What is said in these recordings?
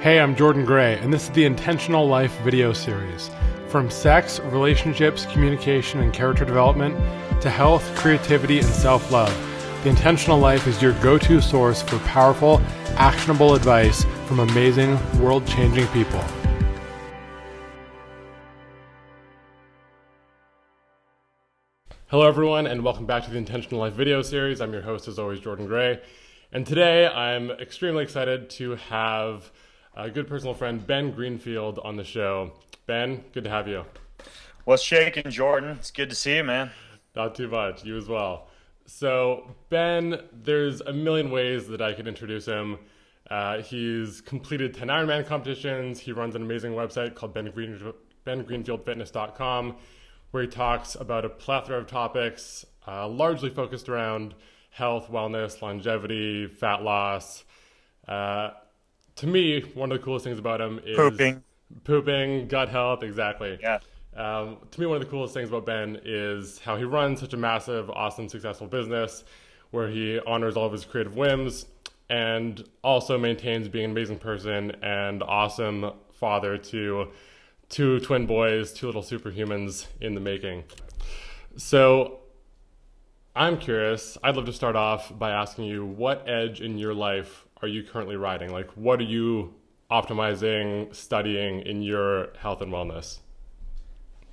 Hey, I'm Jordan Gray, and this is the Intentional Life video series. From sex, relationships, communication, and character development to health, creativity, and self love, The Intentional Life is your go to source for powerful, actionable advice from amazing, world changing people. Hello, everyone, and welcome back to the Intentional Life video series. I'm your host, as always, Jordan Gray. And today I'm extremely excited to have a good personal friend, Ben Greenfield, on the show. Ben, good to have you. What's shaking, Jordan? It's good to see you, man. Not too much. You as well. So, Ben, there's a million ways that I could introduce him. Uh, he's completed 10 Ironman competitions. He runs an amazing website called ben Green, bengreenfieldfitness.com, where he talks about a plethora of topics, uh, largely focused around health, wellness, longevity, fat loss. Uh, to me, one of the coolest things about him is pooping, pooping, gut health. Exactly. Yeah. Um, to me, one of the coolest things about Ben is how he runs such a massive, awesome, successful business where he honors all of his creative whims and also maintains being an amazing person and awesome father to two twin boys, two little superhumans in the making. So, I'm curious. I'd love to start off by asking you what edge in your life are you currently riding? Like, what are you optimizing, studying in your health and wellness?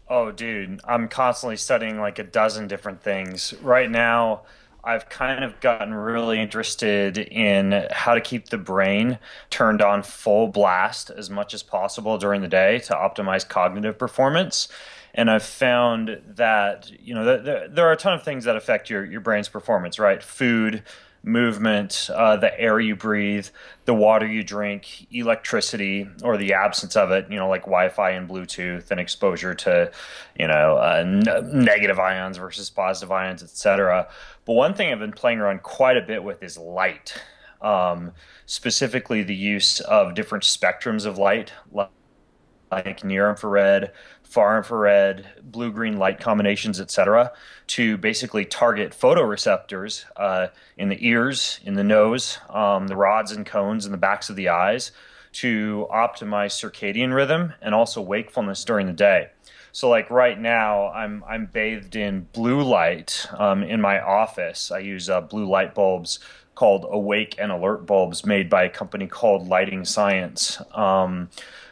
Oh, dude, I'm constantly studying like a dozen different things. Right now, I've kind of gotten really interested in how to keep the brain turned on full blast as much as possible during the day to optimize cognitive performance. And I've found that, you know, there, there are a ton of things that affect your, your brain's performance, right? Food, movement, uh, the air you breathe, the water you drink, electricity or the absence of it, you know, like Wi Fi and Bluetooth and exposure to, you know, uh, n- negative ions versus positive ions, etc. But one thing I've been playing around quite a bit with is light, um, specifically the use of different spectrums of light, like near infrared, far infrared, blue green light combinations, etc., to basically target photoreceptors uh, in the ears, in the nose, um, the rods and cones in the backs of the eyes to optimize circadian rhythm and also wakefulness during the day. So, like right now, I'm I'm bathed in blue light um, in my office. I use uh, blue light bulbs called Awake and Alert bulbs made by a company called Lighting Science. Um,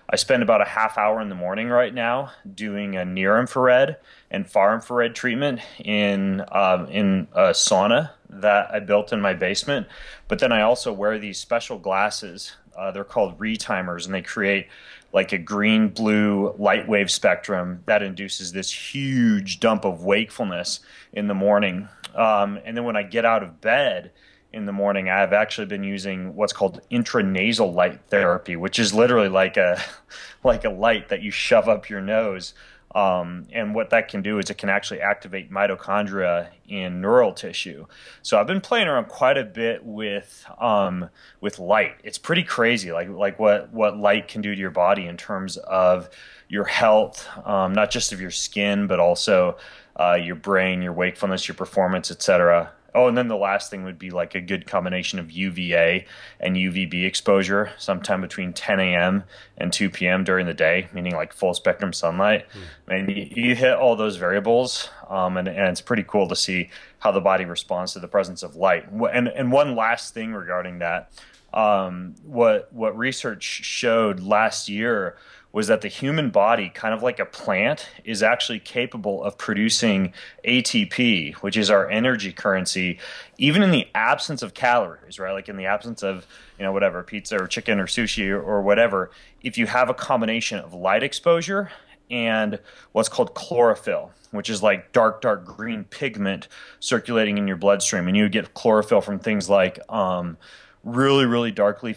I spend about a half hour in the morning right now doing a near infrared and far infrared treatment in um, in a sauna that I built in my basement. But then I also wear these special glasses. Uh, they're called Re-Timers, and they create like a green blue light wave spectrum that induces this huge dump of wakefulness in the morning. Um, and then when I get out of bed, in the morning, I've actually been using what's called intranasal light therapy, which is literally like a like a light that you shove up your nose. Um, and what that can do is it can actually activate mitochondria in neural tissue. So I've been playing around quite a bit with um, with light. It's pretty crazy, like like what what light can do to your body in terms of your health, um, not just of your skin, but also uh, your brain, your wakefulness, your performance, etc. Oh, and then the last thing would be like a good combination of UVA and UVB exposure sometime between 10 a.m. and 2 p.m. during the day, meaning like full spectrum sunlight. Mm. And you, you, hit all those variables, um, and, and it's pretty cool to see how the body responds to the presence of light. And, and one last thing regarding that um, what, what research showed last year was that the human body, kind of like a plant, is actually capable of producing ATP, which is our energy currency, even in the absence of calories, right? Like in the absence of, you know, whatever, pizza or chicken or sushi or, or whatever. If you have a combination of light exposure and what's called chlorophyll, which is like dark, dark green pigment circulating in your bloodstream. And you get chlorophyll from things like um, really, really darkly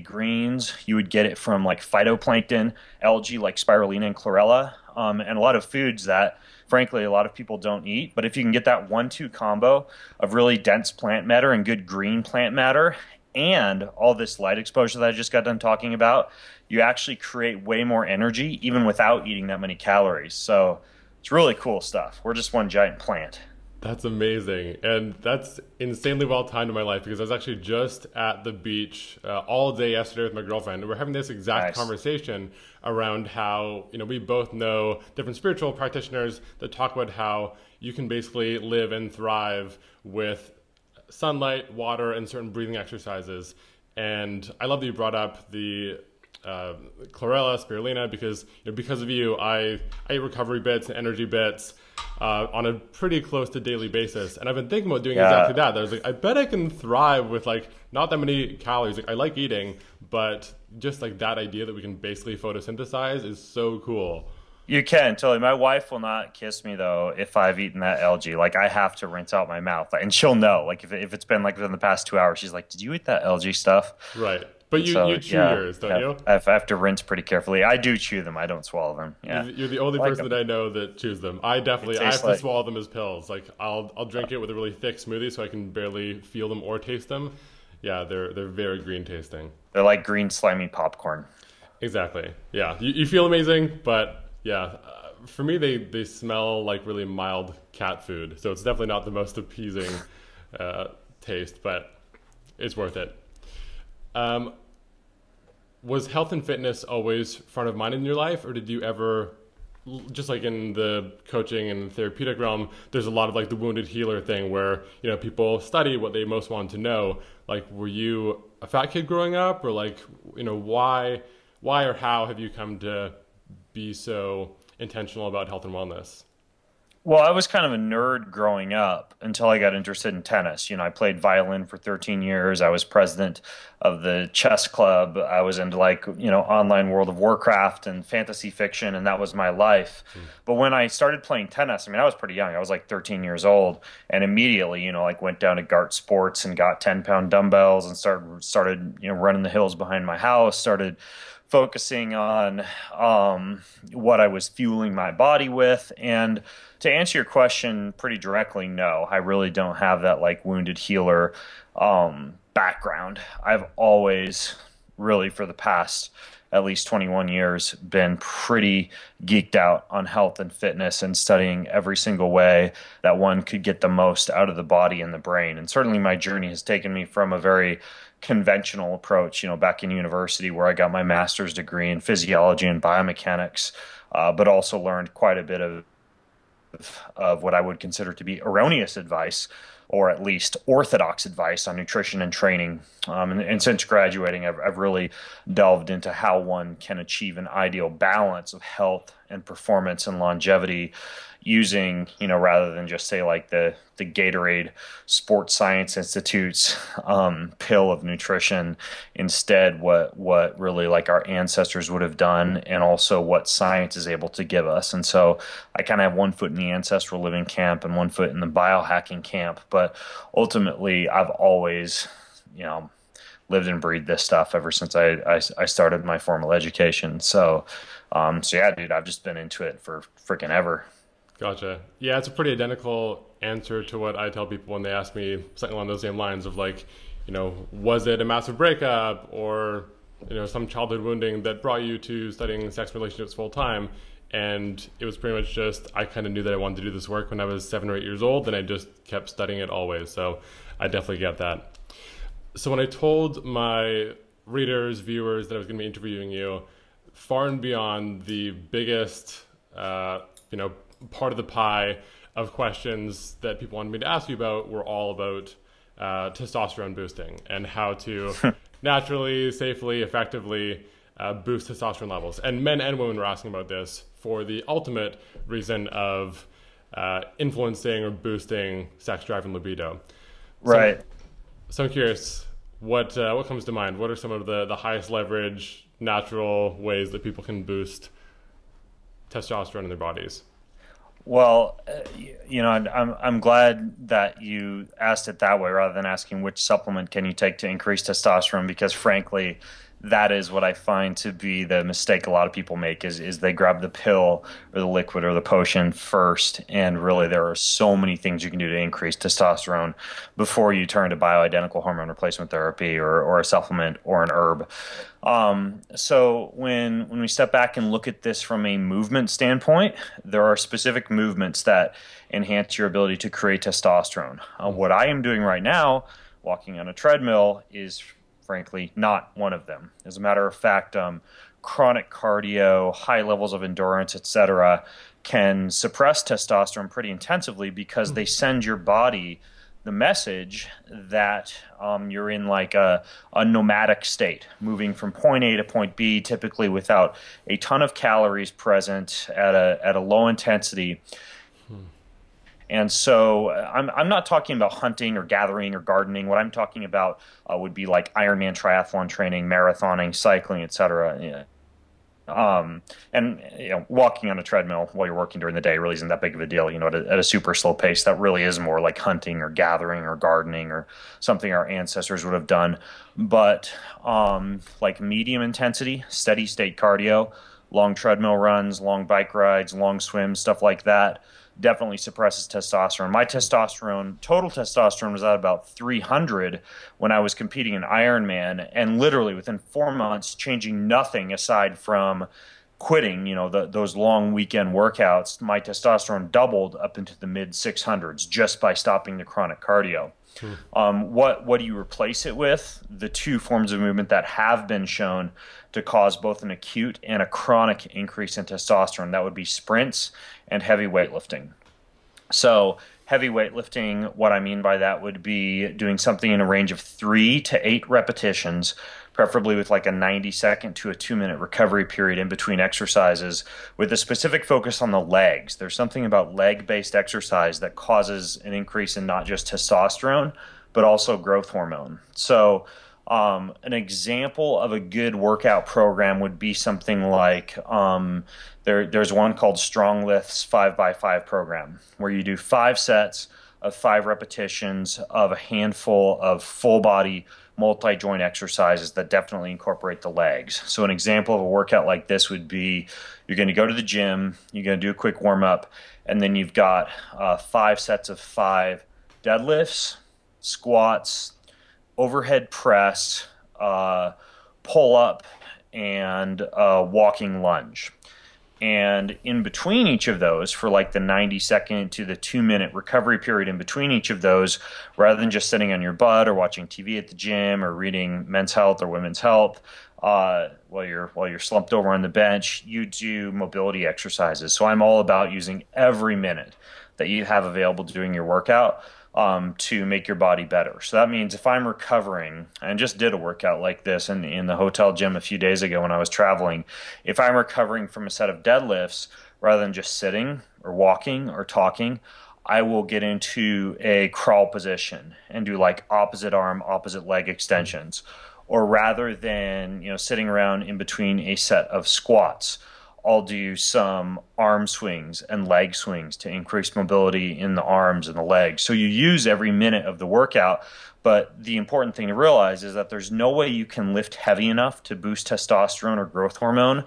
greens. You would get it from like phytoplankton, algae like spirulina and chlorella, um, and a lot of foods that, frankly, a lot of people don't eat. But if you can get that one-two combo of really dense plant matter and good green plant matter, and all this light exposure that I just got done talking about, you actually create way more energy even without eating that many calories. So it's really cool stuff. We're just one giant plant. That's amazing. And that's insanely well timed in my life because I was actually just at the beach uh, all day yesterday with my girlfriend. And we're having this exact nice. conversation around how, you know, we both know different spiritual practitioners that talk about how you can basically live and thrive with sunlight, water, and certain breathing exercises. And I love that you brought up the uh, chlorella, spirulina, because you know, because of you, I, I eat recovery bits and energy bits uh, on a pretty close to daily basis. And I've been thinking about doing yeah. exactly that. I was like, I bet I can thrive with like not that many calories. Like, I like eating, but just like that idea that we can basically photosynthesize is so cool. You can totally. My wife will not kiss me though if I've eaten that algae. Like I have to rinse out my mouth, and she'll know. Like if, if it's been like within the past two hours, she's like, "Did you eat that algae stuff?" Right. But you, so, you chew yeah, yours, don't you? I have to rinse pretty carefully. I do chew them. I don't swallow them. Yeah. You're the only like person them. that I know that chews them. I definitely I have to swallow them as pills. Like I'll I'll drink it with a really thick smoothie so I can barely feel them or taste them. Yeah, they're they're very green tasting. They're like green slimy popcorn. Exactly. Yeah, you, you feel amazing, but yeah, uh, for me they they smell like really mild cat food. So it's definitely not the most appeasing uh, taste, but it's worth it. Um, was health and fitness always front of mind in your life, or did you ever, just like in the coaching and therapeutic realm, there's a lot of like the wounded healer thing where you know people study what they most want to know. Like, were you a fat kid growing up, or like you know why, why or how have you come to be so intentional about health and wellness? Well, I was kind of a nerd growing up until I got interested in tennis. You know, I played violin for 13 years. I was president of the chess club. I was into like, you know, online World of Warcraft and fantasy fiction, and that was my life. Mm. But when I started playing tennis, I mean, I was pretty young. I was like 13 years old, and immediately, you know, like went down to Gart Sports and got 10 pound dumbbells and started started, you know, running the hills behind my house. Started focusing on um, what I was fueling my body with. And to answer your question pretty directly, no, I really don't have that like wounded healer um, background. I've always really for the past at least 21 years been pretty geeked out on health and fitness and studying every single way that one could get the most out of the body and the brain. And certainly my journey has taken me from a very conventional approach, you know, back in university where I got my master's degree in physiology and biomechanics, uh, but also learned quite a bit of of what I would consider to be erroneous advice, or at least orthodox advice on nutrition and training. Um, and, and, since graduating, I've, I've really delved into how one can achieve an ideal balance of health and performance and longevity using, you know, rather than just say like the the Gatorade Sports Science Institute's um, pill of nutrition, instead what what really like our ancestors would have done, and also what science is able to give us. And so I kind of have one foot in the ancestral living camp and one foot in the biohacking camp, but ultimately I've always, you know lived and breathed this stuff ever since I, I, I started my formal education. So, um, so yeah, dude, I've just been into it for freaking ever. Gotcha. Yeah, it's a pretty identical answer to what I tell people when they ask me something along those same lines of like, you know, was it a massive breakup or you know some childhood wounding that brought you to studying sex relationships full time? And it was pretty much just I kind of knew that I wanted to do this work when I was seven or eight years old, and I just kept studying it always. So I definitely get that. So when I told my readers, viewers that I was going to be interviewing you, far and beyond the biggest, uh, you know, part of the pie of questions that people wanted me to ask you about were all about uh, testosterone boosting and how to naturally, safely, effectively uh, boost testosterone levels. And men and women were asking about this for the ultimate reason of uh, influencing or boosting sex drive and libido. Right. So, so I'm curious, what uh, what comes to mind? What are some of the, the highest leverage natural ways that people can boost testosterone in their bodies? Well, uh, you know, I'm I'm glad that you asked it that way rather than asking which supplement can you take to increase testosterone because frankly, that is what I find to be the mistake a lot of people make is is they grab the pill or the liquid or the potion first and really there are so many things you can do to increase testosterone before you turn to bioidentical hormone replacement therapy or, or a supplement or an herb. Um, so when when we step back and look at this from a movement standpoint, there are specific movements that enhance your ability to create testosterone. Uh, what I am doing right now, walking on a treadmill, is frankly, not one of them. As a matter of fact, um, chronic cardio, high levels of endurance, etc., can suppress testosterone pretty intensively because they send your body the message that um, you're in like a, a nomadic state, moving from point A to point B, typically without a ton of calories present at a, at a low intensity. And so uh, I'm, I'm not talking about hunting or gathering or gardening. What I'm talking about uh, would be like Ironman triathlon training, marathoning, cycling, etc. Yeah. Um, and you know, walking on a treadmill while you're working during the day really isn't that big of a deal. You know, at a, at a super slow pace, that really is more like hunting or gathering or gardening or something our ancestors would have done. But um, like medium intensity, steady state cardio, long treadmill runs, long bike rides, long swims, stuff like that definitely suppresses testosterone. My testosterone, total testosterone, was at about 300 when I was competing in Ironman, and literally within four months, changing nothing aside from quitting, you know, the, those long weekend workouts, my testosterone doubled up into the mid 600s just by stopping the chronic cardio. Hmm. Um, what what do you replace it with? The two forms of movement that have been shown to cause both an acute and a chronic increase in testosterone. That would be sprints and heavy weightlifting. So, heavy weightlifting, what I mean by that would be doing something in a range of three to eight repetitions, preferably with like a 90 second to a two minute recovery period in between exercises, with a specific focus on the legs. There's something about leg based exercise that causes an increase in not just testosterone, but also growth hormone. So, um, an example of a good workout program would be something like um, there, there's one called StrongLifts 5x5 program, where you do five sets of five repetitions of a handful of full body multi joint exercises that definitely incorporate the legs. So, an example of a workout like this would be you're going to go to the gym, you're going to do a quick warm up, and then you've got uh, five sets of five deadlifts, squats, overhead press, uh, pull up, and uh, walking lunge. And in between each of those, for like the 90 second to the two minute recovery period in between each of those, rather than just sitting on your butt or watching TV at the gym or reading Men's Health or Women's Health, uh, while you're while you're slumped over on the bench, you do mobility exercises. So I'm all about using every minute that you have available doing your workout um, to make your body better. So that means if I'm recovering, and just did a workout like this in, in the hotel gym a few days ago when I was traveling, if I'm recovering from a set of deadlifts, rather than just sitting or walking or talking, I will get into a crawl position and do like opposite arm, opposite leg extensions. Or rather than, you know, sitting around in between a set of squats, I'll do some arm swings and leg swings to increase mobility in the arms and the legs. So you use every minute of the workout, but the important thing to realize is that there's no way you can lift heavy enough to boost testosterone or growth hormone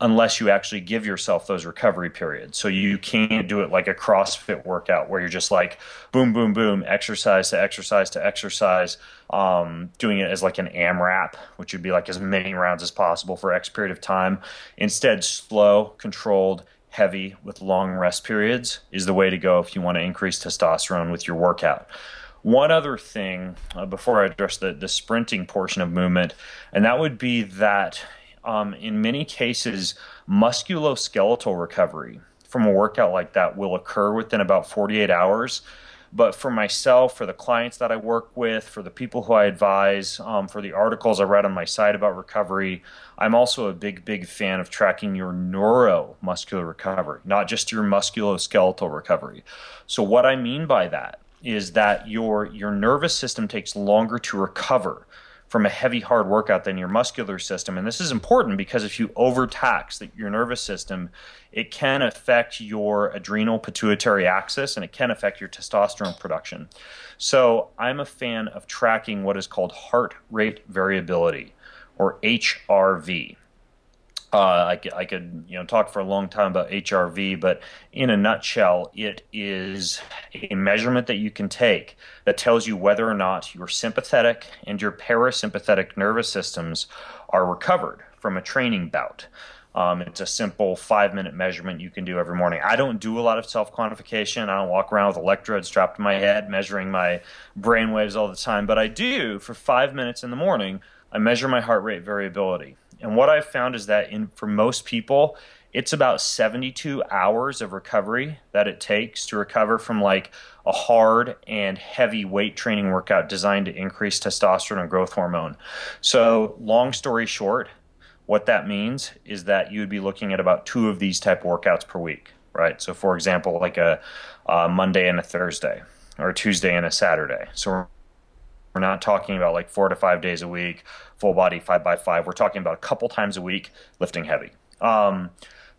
unless you actually give yourself those recovery periods. So you can't do it like a CrossFit workout where you're just like boom, boom, boom, exercise to exercise to exercise, um, doing it as like an AMRAP, which would be like as many rounds as possible for X period of time. Instead, slow, controlled, heavy with long rest periods is the way to go if you want to increase testosterone with your workout. One other thing uh, before I address the, the sprinting portion of movement, and that would be that um, in many cases, musculoskeletal recovery from a workout like that will occur within about 48 hours. But for myself, for the clients that I work with, for the people who I advise, um, for the articles I read on my site about recovery, I'm also a big, big fan of tracking your neuromuscular recovery, not just your musculoskeletal recovery. So, what I mean by that is that your, your nervous system takes longer to recover from a heavy, hard workout than your muscular system. And this is important because if you overtax your nervous system, it can affect your adrenal pituitary axis and it can affect your testosterone production. So I'm a fan of tracking what is called heart rate variability or HRV. Uh, I, I could you know talk for a long time about HRV, but in a nutshell, it is a measurement that you can take that tells you whether or not your sympathetic and your parasympathetic nervous systems are recovered from a training bout. Um, it's a simple five minute measurement you can do every morning. I don't do a lot of self quantification. I don't walk around with electrodes strapped to my head measuring my brain waves all the time, but I do for five minutes in the morning. I measure my heart rate variability. And what I've found is that in, for most people, it's about 72 hours of recovery that it takes to recover from like a hard and heavy weight training workout designed to increase testosterone and growth hormone. So, long story short, what that means is that you would be looking at about two of these type of workouts per week, right? So, for example, like a, a Monday and a Thursday, or a Tuesday and a Saturday. So, we're not talking about like four to five days a week, full body five by five. We're talking about a couple times a week lifting heavy. Um,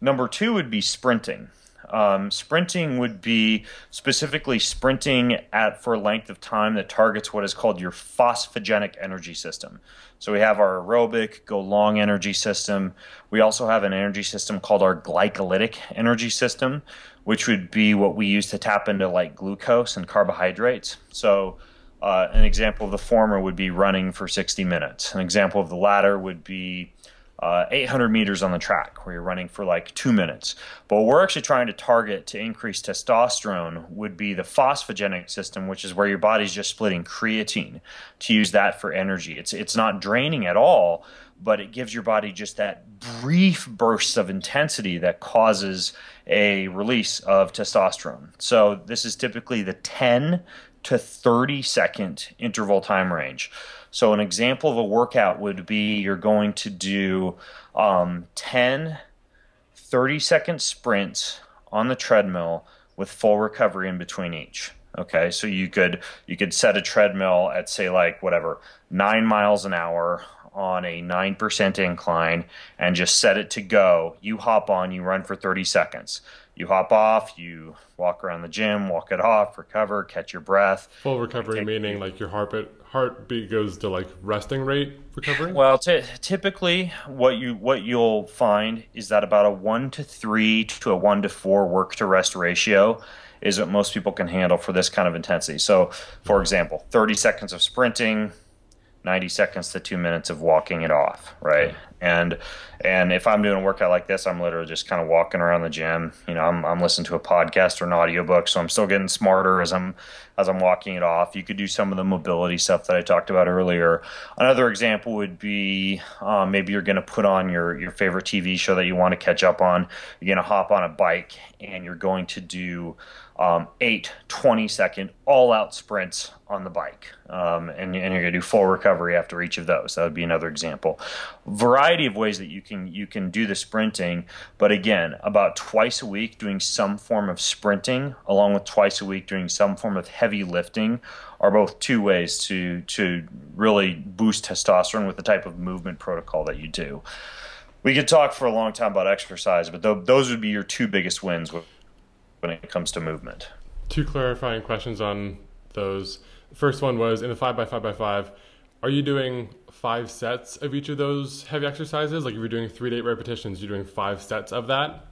number two would be sprinting. Um, sprinting would be specifically sprinting at for a length of time that targets what is called your phosphogenic energy system. So we have our aerobic, go long energy system. We also have an energy system called our glycolytic energy system, which would be what we use to tap into like glucose and carbohydrates. So uh, an example of the former would be running for 60 minutes. An example of the latter would be uh, 800 meters on the track, where you're running for like two minutes. But what we're actually trying to target to increase testosterone would be the phosphogenic system, which is where your body's just splitting creatine to use that for energy. It's it's not draining at all, but it gives your body just that brief burst of intensity that causes a release of testosterone. So this is typically the 10 to 30 second interval time range. So, an example of a workout would be you're going to do um, 10 30 second sprints on the treadmill with full recovery in between each. Okay, so you could you could set a treadmill at say like whatever nine miles an hour on a 9% incline and just set it to go. You hop on, you run for 30 seconds. You hop off, you walk around the gym, walk it off, recover, catch your breath. Full recovery meaning like your heart heartbeat heartbeat goes to like resting rate recovery. Well, t- typically what you what you'll find is that about a 1 to 3 to a 1 to 4 work to rest ratio is what most people can handle for this kind of intensity. So, for mm-hmm. example, 30 seconds of sprinting, 90 seconds to two minutes of walking it off, right? And and if I'm doing a workout like this, I'm literally just kind of walking around the gym. You know, I'm, I'm listening to a podcast or an audiobook, so I'm still getting smarter as I'm as I'm walking it off. You could do some of the mobility stuff that I talked about earlier. Another example would be um, maybe you're going to put on your your favorite TV show that you want to catch up on. You're going to hop on a bike and you're going to do um, eight 20 second all out sprints on the bike. Um, and, and, you're going to do full recovery after each of those. That would be another example. Variety of ways that you can you can do the sprinting, but again, about twice a week doing some form of sprinting, along with twice a week doing some form of heavy lifting, are both two ways to to really boost testosterone with the type of movement protocol that you do. We could talk for a long time about exercise, but th- those would be your two biggest wins when it comes to movement. Two clarifying questions on those. First one was in the 5x5x5, are you doing five sets of each of those heavy exercises? Like if you're doing three to eight repetitions, you're doing five sets of that?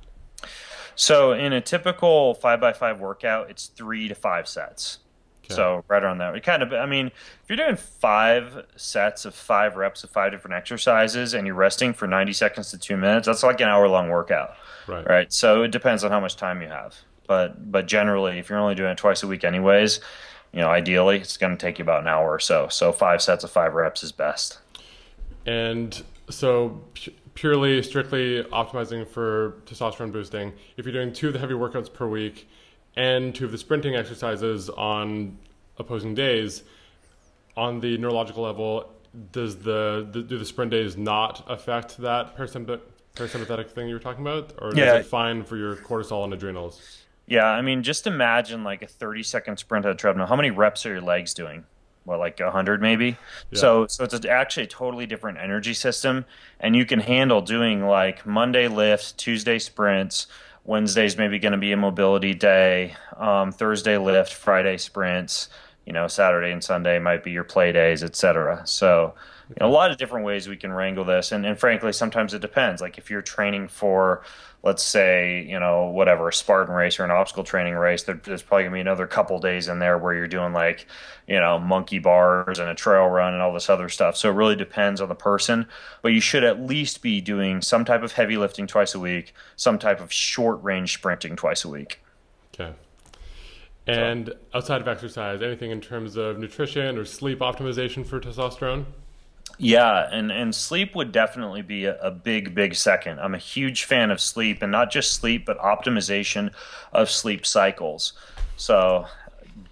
So in a typical 5x5 workout, it's three to five sets. Okay. So right around that. We kind of, I mean, if you're doing five sets of five reps of five different exercises and you're resting for 90 seconds to two minutes, that's like an hour long workout. Right. Right. So it depends on how much time you have but but generally, if you're only doing it twice a week, anyways, you know, ideally it's going to take you about an hour or so. So five sets of five reps is best. And so purely, strictly optimizing for testosterone boosting. If you're doing two of the heavy workouts per week and two of the sprinting exercises on opposing days, on the neurological level, does the, the do the sprint days not affect that parasympathetic, parasympathetic thing you were talking about, or yeah. is it fine for your cortisol and adrenals? Yeah, I mean, just imagine like a 30 second sprint on a treadmill. How many reps are your legs doing? What, like 100 maybe? Yeah. So, so it's actually a totally different energy system, and you can handle doing like Monday lifts, Tuesday sprints, Wednesday's maybe going to be a mobility day, um, Thursday lift, Friday sprints. You know, Saturday and Sunday might be your play days, etc. So, You know, a lot of different ways we can wrangle this, and, and frankly, sometimes it depends. Like if you're training for, let's say, you know, whatever, a Spartan race or an obstacle training race, there, there's probably gonna be another couple days in there where you're doing like, you know, monkey bars and a trail run and all this other stuff. So it really depends on the person, but you should at least be doing some type of heavy lifting twice a week, some type of short range sprinting twice a week. Okay. And outside of exercise, anything in terms of nutrition or sleep optimization for testosterone? Yeah, and, and sleep would definitely be a, a, big, big second. I'm a huge fan of sleep, and not just sleep, but optimization of sleep cycles. So,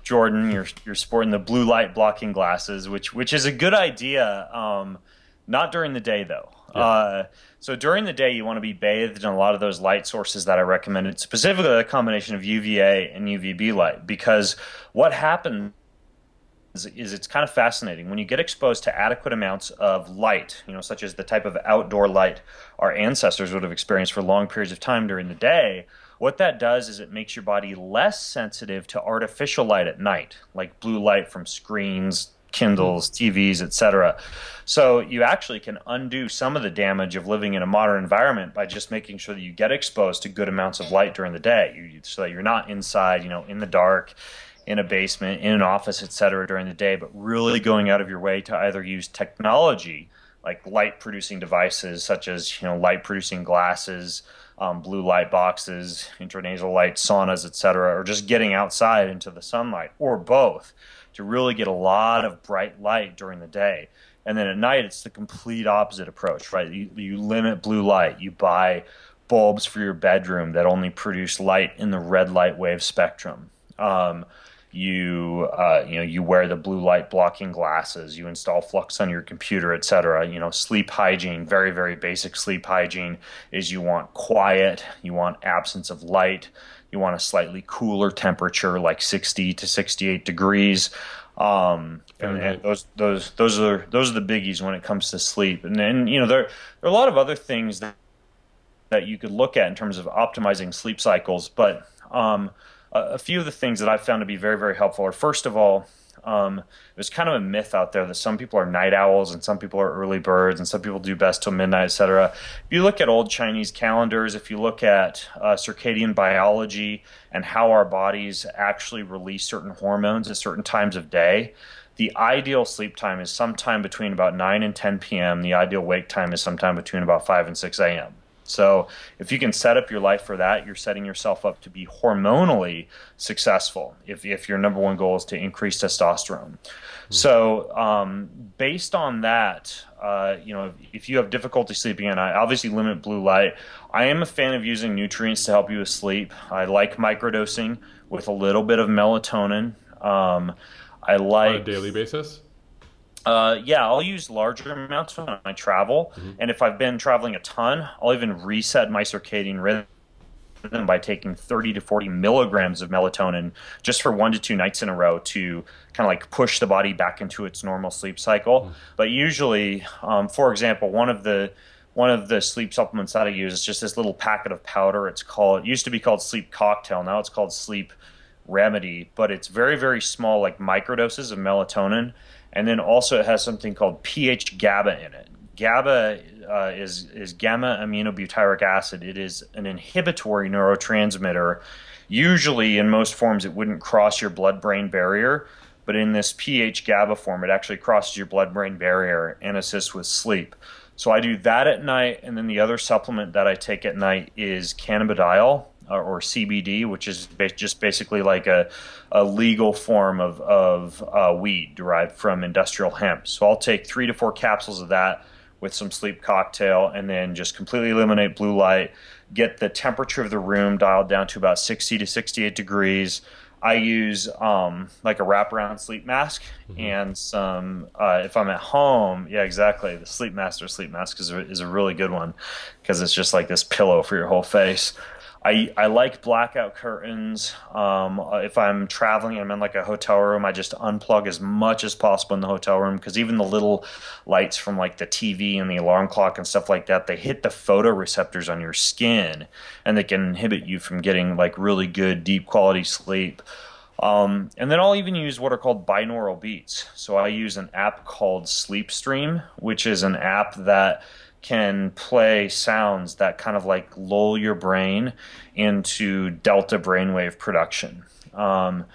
Jordan, you're you're sporting the blue light blocking glasses, which which is a good idea. Um, not during the day though. Yeah. Uh, so during the day, you want to be bathed in a lot of those light sources that I recommended, specifically a combination of UVA and UVB light, because what happens is it's kind of fascinating when you get exposed to adequate amounts of light, you know, such as the type of outdoor light our ancestors would have experienced for long periods of time during the day. What that does is it makes your body less sensitive to artificial light at night, like blue light from screens, Kindles, mm-hmm. TVs, etc. So you actually can undo some of the damage of living in a modern environment by just making sure that you get exposed to good amounts of light during the day, so that you're not inside, you know, in the dark in a basement, in an office, etc., during the day, but really going out of your way to either use technology like light producing devices such as you know light producing glasses, um, blue light boxes, intranasal light saunas, etc., or just getting outside into the sunlight, or both, to really get a lot of bright light during the day. And then at night, it's the complete opposite approach, right? You, you limit blue light. You buy bulbs for your bedroom that only produce light in the red light wave spectrum. Um, you uh, you know you wear the blue light blocking glasses you install f.lux on your computer etc you know sleep hygiene very very basic sleep hygiene is you want quiet you want absence of light you want a slightly cooler temperature like 60 to 68 degrees. Um, and, and, those those those are those are the biggies when it comes to sleep. And then you know there, there are a lot of other things that that you could look at in terms of optimizing sleep cycles but um, a few of the things that I've found to be very, very helpful are first of all, um, there's kind of a myth out there that some people are night owls and some people are early birds and some people do best till midnight, etc. If you look at old Chinese calendars, if you look at uh, circadian biology and how our bodies actually release certain hormones at certain times of day, the ideal sleep time is sometime between about 9 and 10 p.m. The ideal wake time is sometime between about 5 and 6 a.m. So if you can set up your life for that, you're setting yourself up to be hormonally successful. If if your number one goal is to increase testosterone, mm-hmm. so um, based on that, uh, you know, if, if, you have difficulty sleeping and I obviously limit blue light. I am a fan of using nutrients to help you with sleep. I like microdosing with a little bit of melatonin. Um, I like on a daily basis. Uh, yeah, I'll use larger amounts when I travel, mm-hmm. and if I've been traveling a ton, I'll even reset my circadian rhythm by taking 30 to 40 milligrams of melatonin just for one to two nights in a row to kind of like push the body back into its normal sleep cycle. Mm-hmm. But usually, um, for example, one of the one of the sleep supplements that I use is just this little packet of powder. It's called it used to be called Sleep Cocktail. Now it's called Sleep Remedy, but it's very very small, like microdoses of melatonin and then also it has something called pH GABA in it. GABA uh, is is gamma aminobutyric acid. It is an inhibitory neurotransmitter. Usually, in most forms, it wouldn't cross your blood-brain barrier, but in this pH GABA form, it actually crosses your blood-brain barrier and assists with sleep. So I do that at night, and then the other supplement that I take at night is cannabidiol uh, or CBD, which is ba- just basically like a, a legal form of, of uh, weed derived from industrial hemp. So I'll take three to four capsules of that with some sleep cocktail and then just completely eliminate blue light, get the temperature of the room dialed down to about 60 to 68 degrees. I use um, like a wraparound sleep mask mm-hmm. and some. Uh, if I'm at home, yeah, exactly. The Sleep Master sleep mask is a, is a really good one because it's just like this pillow for your whole face. I, I like blackout curtains. Um, if I'm traveling, I'm in like a hotel room. I just unplug as much as possible in the hotel room because even the little lights from like the TV and the alarm clock and stuff like that, they hit the photoreceptors on your skin and they can inhibit you from getting like really good deep quality sleep. Um, and then I'll even use what are called binaural beats. So I use an app called Sleepstream, which is an app that can play sounds that kind of like lull your brain into delta brainwave production. Um,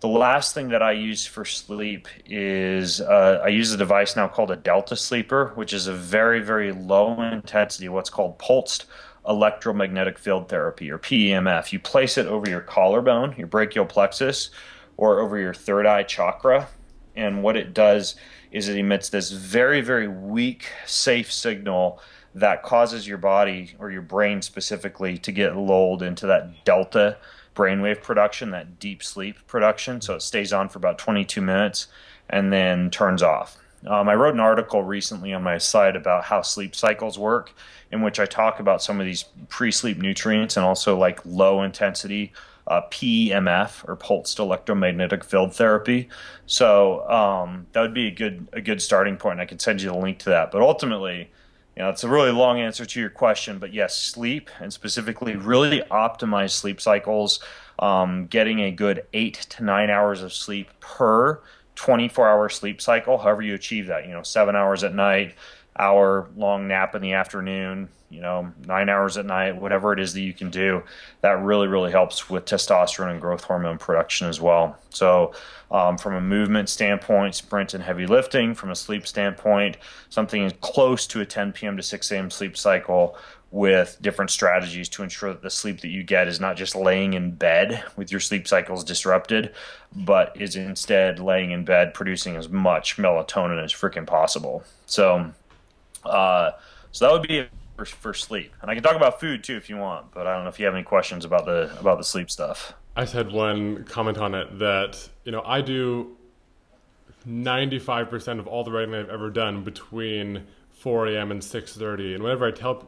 the last thing that I use for sleep is uh, I use a device now called a Delta Sleeper, which is a very, very low intensity, what's called pulsed electromagnetic field therapy or PEMF. You place it over your collarbone, your brachial plexus, or over your third eye chakra. And what it does is it emits this very, very weak, safe signal that causes your body or your brain specifically to get lulled into that delta brainwave production, that deep sleep production. So it stays on for about 22 minutes and then turns off. Um, I wrote an article recently on my site about how sleep cycles work, in which I talk about some of these pre sleep nutrients and also like low intensity uh, PEMF or pulsed electromagnetic field therapy. So um, that would be a good a good starting point. I can send you the link to that. But ultimately, you know, it's a really long answer to your question, but yes, sleep and specifically really optimize sleep cycles. Um, getting a good eight to nine hours of sleep per 24 hour sleep cycle, however you achieve that, you know, seven hours at night, hour long nap in the afternoon, you know, nine hours at night, whatever it is that you can do, that really, really helps with testosterone and growth hormone production as well. So, um, from a movement standpoint, sprint and heavy lifting, from a sleep standpoint, something close to a 10 p.m. to 6 a.m. sleep cycle with different strategies to ensure that the sleep that you get is not just laying in bed with your sleep cycles disrupted, but is instead laying in bed producing as much melatonin as freaking possible. So, uh, so that would be for, for sleep. And I can talk about food too if you want, but I don't know if you have any questions about the about the sleep stuff. I had one comment on it that you know I do ninety five percent of all the writing I've ever done between 4 a.m. and 6:30, and whenever I tell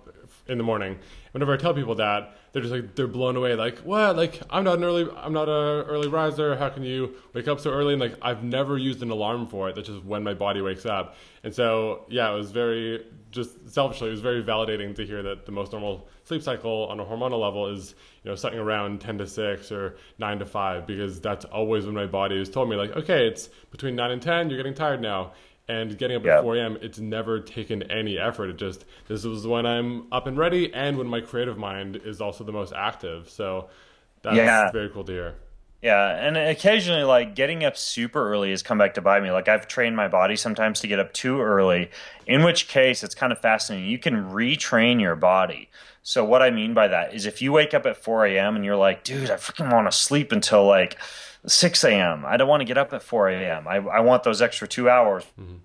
in the morning, whenever I tell people that, they're just like they're blown away. Like what? Like I'm not an early I'm not a early riser. How can you wake up so early? And like I've never used an alarm for it. That's just when my body wakes up. And so yeah, it was very just selfishly, it was very validating to hear that the most normal sleep cycle on a hormonal level is you know something around 10 to 6 or 9 to 5 because that's always when my body has told me like okay it's between 9 and 10 you're getting tired now and getting up at 4 a.m. it's never taken any effort. It just this is when I'm up and ready, and when my creative mind is also the most active. So that's yeah. very cool to hear. Yeah, and occasionally, like getting up super early has come back to bite me. Like I've trained my body sometimes to get up too early, in which case it's kind of fascinating. You can retrain your body. So what I mean by that is if you wake up at 4 a.m. and you're like, dude, I freaking want to sleep until like 6 a.m. I don't want to get up at 4 a.m. I, I want those extra two hours. Mm-hmm.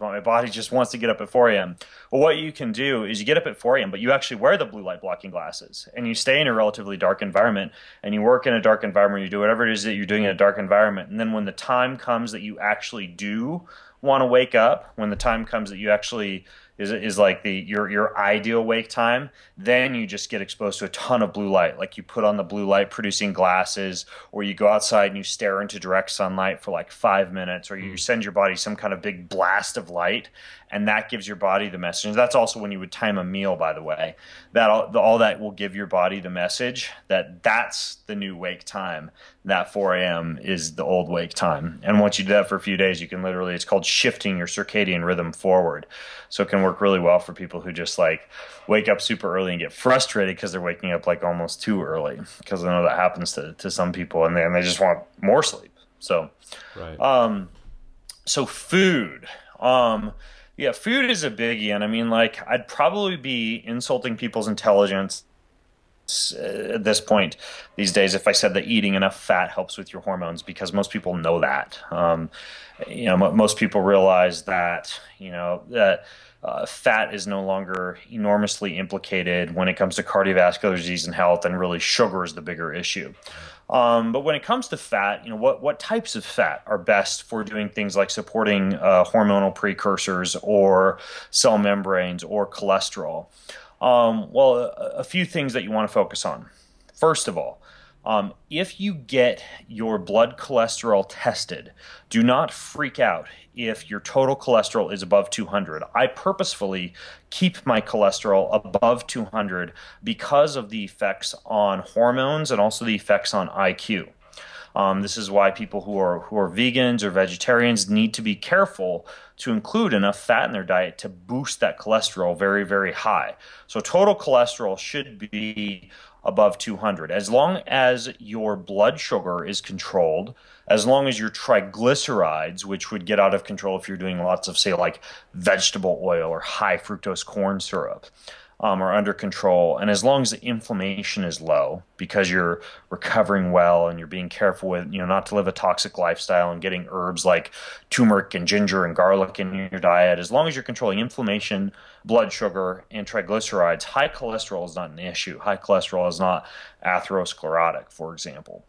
My body just wants to get up at 4 a.m. Well, what you can do is you get up at 4 a.m., but you actually wear the blue light blocking glasses and you stay in a relatively dark environment and you work in a dark environment. You do whatever it is that you're doing in a dark environment. And then when the time comes that you actually do want to wake up, when the time comes that you actually is is like the your your ideal wake time, then you just get exposed to a ton of blue light. Like you put on the blue light producing glasses, or you go outside and you stare into direct sunlight for like five minutes, or you mm. send your body some kind of big blast of light, and that gives your body the message. That's also when you would time a meal, by the way. That all, all that will give your body the message that that's the new wake time. That 4 a.m. is the old wake time. And once you do that for a few days, you can literally it's called shifting your circadian rhythm forward. So it can work really well for people who just like wake up super early and get frustrated because they're waking up like almost too early. Because I know that happens to to some people, and they, and they just want more sleep. So, right. Um, so food. Um, yeah, food is a biggie, and I mean, like, I'd probably be insulting people's intelligence uh, at this point these days if I said that eating enough fat helps with your hormones because most people know that. Um, you know, most people realize that you know that. Uh, fat is no longer enormously implicated when it comes to cardiovascular disease and health, and really sugar is the bigger issue. Um, but when it comes to fat, you know, what, what types of fat are best for doing things like supporting uh, hormonal precursors or cell membranes or cholesterol? Um, well, a, a few things that you want to focus on. First of all, um, if you get your blood cholesterol tested, do not freak out if your total cholesterol is above 200. I purposefully keep my cholesterol above 200 because of the effects on hormones and also the effects on IQ. Um, this is why people who are who are vegans or vegetarians need to be careful to include enough fat in their diet to boost that cholesterol very very high. So total cholesterol should be above 200. As long as your blood sugar is controlled, as long as your triglycerides, which would get out of control if you're doing lots of, say, like vegetable oil or high fructose corn syrup, um, are under control, and as long as the inflammation is low because you're recovering well and you're being careful with, you know, not to live a toxic lifestyle and getting herbs like turmeric and ginger and garlic in your diet, as long as you're controlling inflammation, blood sugar, and triglycerides, high cholesterol is not an issue. High cholesterol is not atherosclerotic, for example.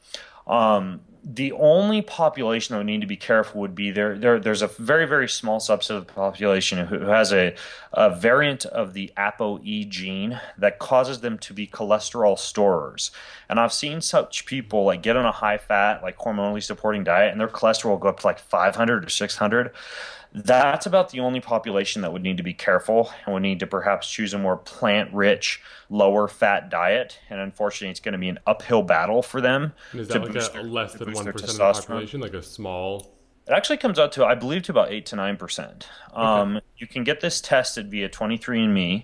Um, the only population that would need to be careful would be there. there there's a very very small subset of the population who, has a, a, variant of the ApoE gene that causes them to be cholesterol storers. And I've seen such people like get on a high fat like hormonally supporting diet, and their cholesterol will go up to like 500 or 600 that's about the only population that would need to be careful and would need to perhaps choose a more plant rich, lower fat diet. And unfortunately, it's going to be an uphill battle for them. And is that like a their, less than 1% of the population, like a small? It actually comes out to, I believe, to about 8 to 9%. Um, okay. You can get this tested via 23andMe.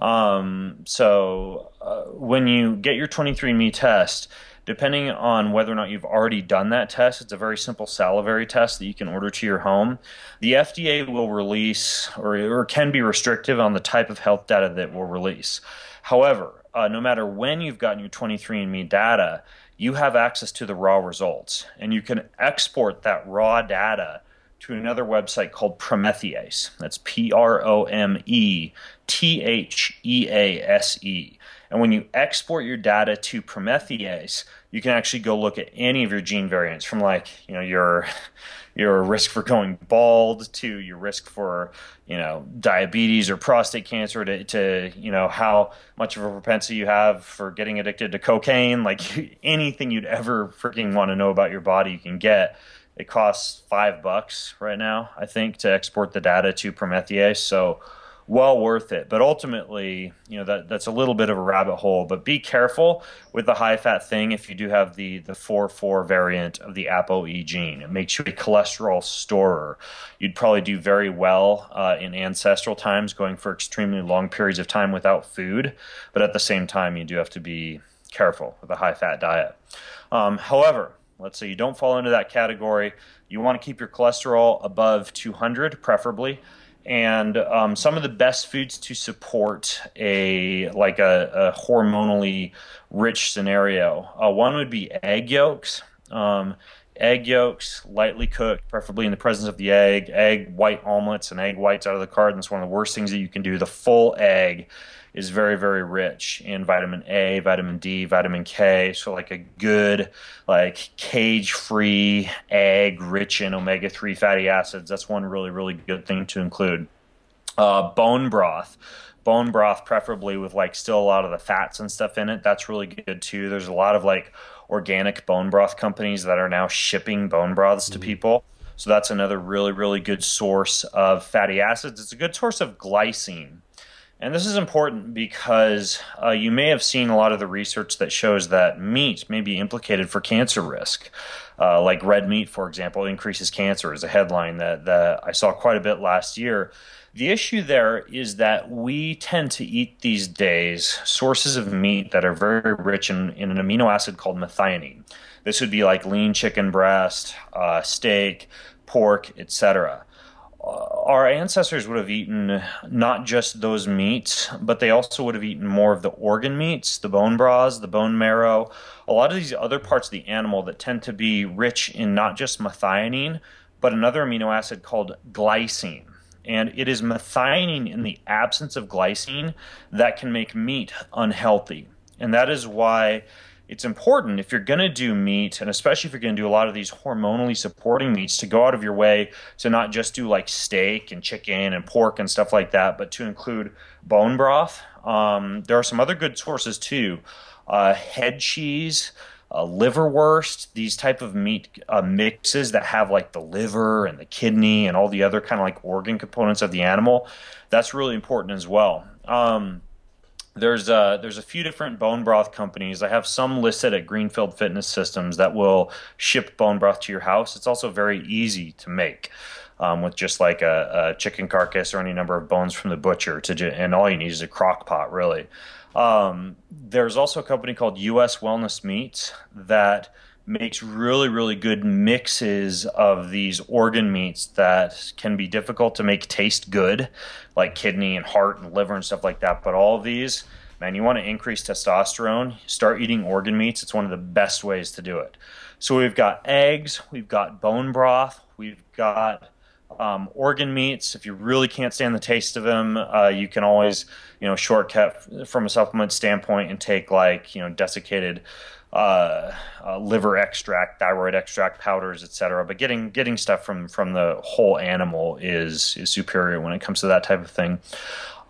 Um, so uh, when you get your 23andMe test, Depending on whether or not you've already done that test, it's a very simple salivary test that you can order to your home. The FDA will release or, or can be restrictive on the type of health data that will release. However, uh, no matter when you've gotten your 23andMe data, you have access to the raw results and you can export that raw data to another website called Promethease. That's P R O M E T H E A S E. And when you export your data to Promethease, you can actually go look at any of your gene variants from like, you know, your your risk for going bald to your risk for, you know, diabetes or prostate cancer to, to you know, how much of a propensity you have for getting addicted to cocaine, like anything you'd ever freaking want to know about your body you can get. It costs five bucks right now, I think, to export the data to Promethease. So well worth it. But ultimately, you know, that that's a little bit of a rabbit hole. But be careful with the high fat thing if you do have the the 4-4 variant of the ApoE gene. It makes you a cholesterol storer. You'd probably do very well uh, in ancestral times, going for extremely long periods of time without food. But at the same time, you do have to be careful with a high fat diet. Um, however, let's say you don't fall into that category. You want to keep your cholesterol above 200, preferably and um, some of the best foods to support a like a, a hormonally rich scenario. Uh, one would be egg yolks. Um, egg yolks, lightly cooked, preferably in the presence of the egg. Egg white omelets and egg whites out of the carton. That's one of the worst things that you can do. The full egg is very very rich in vitamin A, vitamin D, vitamin K. So like a good like cage free egg rich in omega three fatty acids. That's one really really good thing to include. Uh, bone broth. Bone broth, preferably with like still a lot of the fats and stuff in it. That's really good too. There's a lot of like organic bone broth companies that are now shipping bone broths to mm-hmm. people. So that's another really, really good source of fatty acids. It's a good source of glycine. And this is important because uh, you may have seen a lot of the research that shows that meat may be implicated for cancer risk. Uh, like red meat, for example, increases cancer is a headline that, that I saw quite a bit last year. The issue there is that we tend to eat these days sources of meat that are very rich in, in an amino acid called methionine. This would be like lean chicken breast, uh, steak, pork, etc Uh, our ancestors would have eaten not just those meats, but they also would have eaten more of the organ meats, the bone broths, the bone marrow, a lot of these other parts of the animal that tend to be rich in not just methionine, but another amino acid called glycine. And it is methionine in the absence of glycine that can make meat unhealthy. And that is why it's important if you're going to do meat, and especially if you're going to do a lot of these hormonally supporting meats, to go out of your way to not just do like steak and chicken and pork and stuff like that, but to include bone broth. Um, there are some other good sources too. Uh, head cheese, uh, liverwurst, these type of meat uh, mixes that have like the liver and the kidney and all the other kind of like organ components of the animal. That's really important as well. Um, there's a, there's a few different bone broth companies. I have some listed at Greenfield Fitness Systems that will ship bone broth to your house. It's also very easy to make. Um, with just like a, a, chicken carcass or any number of bones from the butcher to and all you need is a crock pot really um, there's also a company called us wellness meats that makes really really good mixes of these organ meats that can be difficult to make taste good like kidney and heart and liver and stuff like that. But all of these man you want to increase testosterone start eating organ meats. It's one of the best ways to do it. So we've got eggs we've got bone broth we've got um, organ meats. If you really can't stand the taste of them uh, you can always you know shortcut from a supplement standpoint and take like you know desiccated uh, uh, liver extract, thyroid extract powders, etc. But getting getting stuff from from the whole animal is is superior when it comes to that type of thing.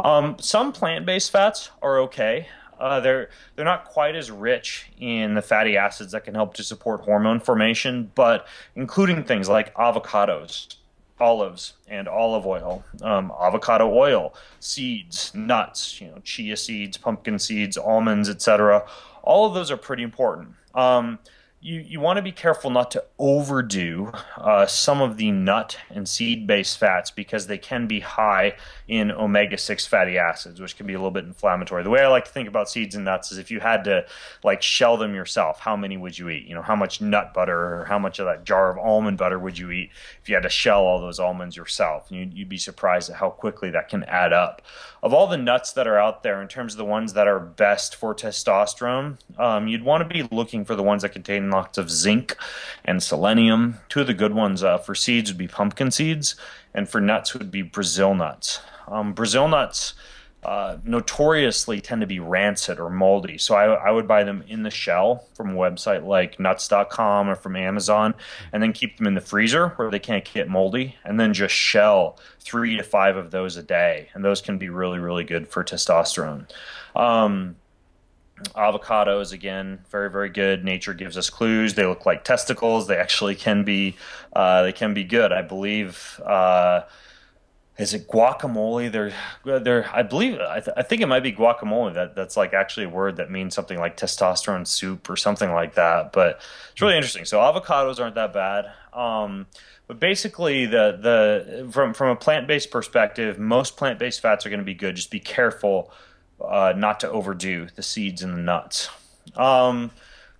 Um, some plant based fats are okay. Uh, they're they're not quite as rich in the fatty acids that can help to support hormone formation, but including things like avocados, olives, and olive oil, um, avocado oil, seeds, nuts, you know, chia seeds, pumpkin seeds, almonds, etc all of those are pretty important. Um, you, you want to be careful not to overdo uh, some of the nut and seed based fats because they can be high in omega 6 fatty acids, which can be a little bit inflammatory. The way I like to think about seeds and nuts is if you had to like shell them yourself, how many would you eat? You know, how much nut butter or how much of that jar of almond butter would you eat if you had to shell all those almonds yourself? You'd, you'd be surprised at how quickly that can add up. Of all the nuts that are out there, in terms of the ones that are best for testosterone, um, you'd want to be looking for the ones that contain lots of zinc and selenium. Two of the good ones uh, for seeds would be pumpkin seeds, and for nuts would be Brazil nuts. Um, Brazil nuts uh, notoriously tend to be rancid or moldy, so I, I, would buy them in the shell from a website like nuts.com or from Amazon, and then keep them in the freezer where they can't get moldy, and then just shell three to five of those a day, and those can be really, really good for testosterone. Um, avocados again very very good. Nature gives us clues. They look like testicles. They actually can be uh, they can be good. I believe uh, is it guacamole? They're they're i believe I, th- I, think it might be guacamole. That that's like actually a word that means something like testosterone soup or something like that but it's really interesting. So avocados aren't that bad. Um, but basically the the from from a plant-based perspective most plant-based fats are going to be good. Just be careful uh, not to overdo the seeds and the nuts. Um,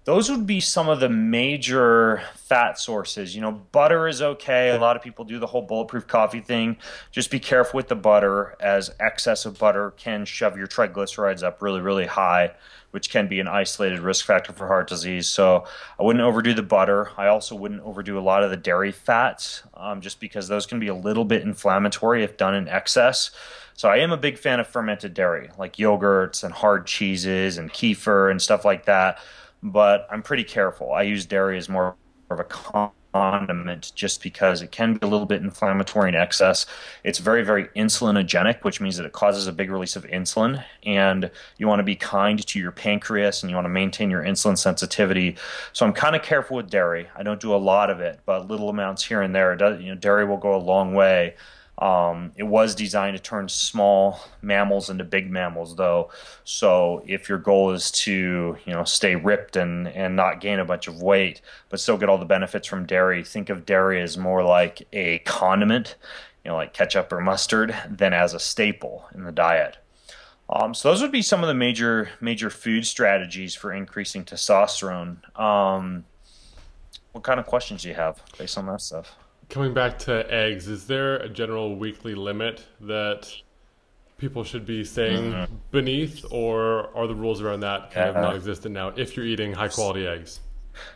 those would be some of the major fat sources. You know, butter is okay. A lot of people do the whole bulletproof coffee thing. Just be careful with the butter, as excess of butter can shove your triglycerides up really, really high, which can be an isolated risk factor for heart disease. So I wouldn't overdo the butter. I also wouldn't overdo a lot of the dairy fats, um, just because those can be a little bit inflammatory if done in excess. So I am a big fan of fermented dairy, like yogurts and hard cheeses and kefir and stuff like that. But I'm pretty careful. I use dairy as more of a condiment just because it can be a little bit inflammatory in excess. It's very, very insulinogenic, which means that it causes a big release of insulin. And you want to be kind to your pancreas and you want to maintain your insulin sensitivity. So I'm kind of careful with dairy. I don't do a lot of it, but little amounts here and there. You know, dairy will go a long way. Um, it was designed to turn small mammals into big mammals, though. So if your goal is to, you know, stay ripped and and not gain a bunch of weight, but still get all the benefits from dairy, think of dairy as more like a condiment, you know, like ketchup or mustard, than as a staple in the diet. Um, so those would be some of the major major food strategies for increasing testosterone. Um, what kind of questions do you have based on that stuff? Coming back to eggs, is there a general weekly limit that people should be staying mm-hmm. beneath, or are the rules around that kind of non-existent now? If you're eating high quality eggs,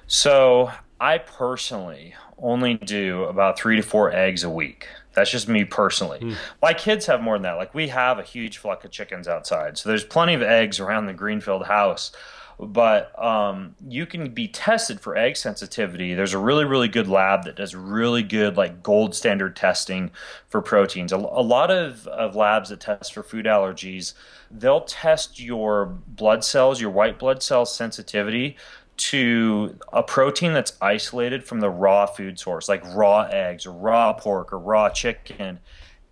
so I personally only do about three to four eggs a week. That's just me personally. Mm. My kids have more than that. Like we have a huge flock of chickens outside, so there's plenty of eggs around the Greenfield house but um, you can be tested for egg sensitivity. There's a really, really good lab that does really good, like gold standard testing for proteins. A, a lot of, of labs that test for food allergies, they'll test your blood cells, your white blood cell sensitivity to a protein that's isolated from the raw food source, like raw eggs or raw pork or raw chicken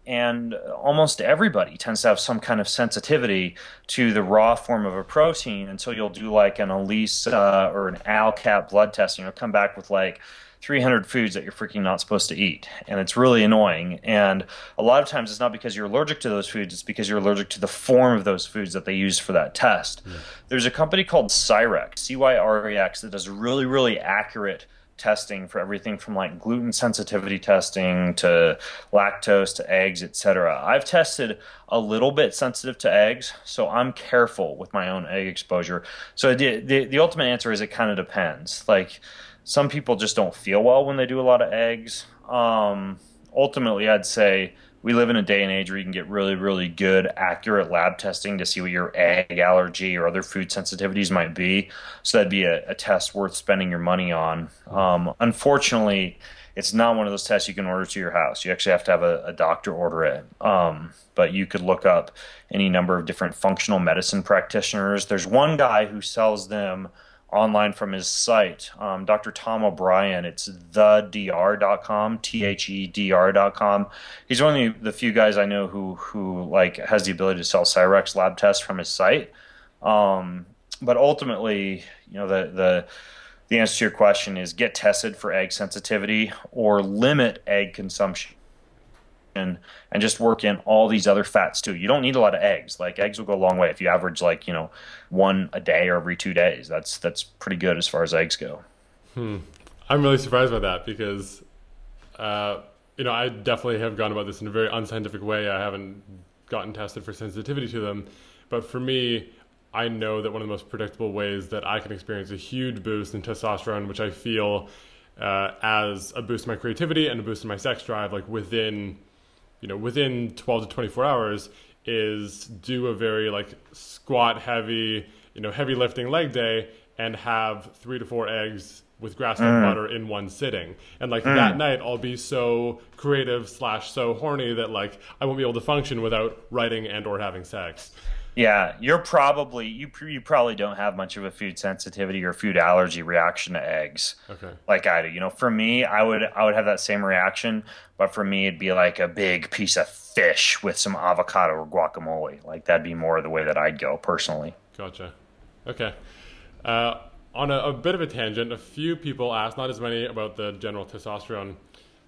and almost everybody tends to have some kind of sensitivity to the raw form of a protein. until you'll do like an ELISA uh, or an ALCAT blood test, and you'll come back with like 300 foods that you're freaking not supposed to eat. And it's really annoying. And a lot of times it's not because you're allergic to those foods, it's because you're allergic to the form of those foods that they use for that test. Yeah. There's a company called Cyrex, C Y R E X, that does really, really accurate testing for everything from like gluten sensitivity testing to lactose to eggs, etc. I've tested a little bit sensitive to eggs, so I'm careful with my own egg exposure. So the the, the ultimate answer is it kind of depends. Like some people just don't feel well when they do a lot of eggs. Um, ultimately, I'd say we live in a day and age where you can get really, really good, accurate lab testing to see what your egg allergy or other food sensitivities might be. So that'd be a, a test worth spending your money on. Um, unfortunately, it's not one of those tests you can order to your house. You actually have to have a, a doctor order it. Um, but you could look up any number of different functional medicine practitioners. There's one guy who sells them online from his site, um, Dr. Tom O'Bryan. It's thedr.com, T H E D R.com. He's one of the, the, few guys I know who who like has the ability to sell Cyrex lab tests from his site. Um, but ultimately, you know, the the the answer to your question is get tested for egg sensitivity or limit egg consumption and just work in all these other fats too. You don't need a lot of eggs. Like eggs will go a long way if you average like you know one a day or every two days. That's that's pretty good as far as eggs go. Hmm. I'm really surprised by that because, uh, you know, I definitely have gone about this in a very unscientific way. I haven't gotten tested for sensitivity to them, but for me, I know that one of the most predictable ways that I can experience a huge boost in testosterone, which I feel uh, as a boost in my creativity and a boost in my sex drive, like within you know within 12 to 24 hours is do a very like squat heavy you know heavy lifting leg day and have three to four eggs with grass fed mm. butter in one sitting and like mm. that night i'll be so creative slash so horny that like i won't be able to function without writing and or having sex yeah, you're probably you you probably don't have much of a food sensitivity or food allergy reaction to eggs. Okay. Like I do. You know, for me, I would I would have that same reaction, but for me it'd be like a big piece of fish with some avocado or guacamole. Like that'd be more the way that I'd go personally. Gotcha. Okay. Uh, on a, a, bit of a tangent, a few people asked, not as many about the general testosterone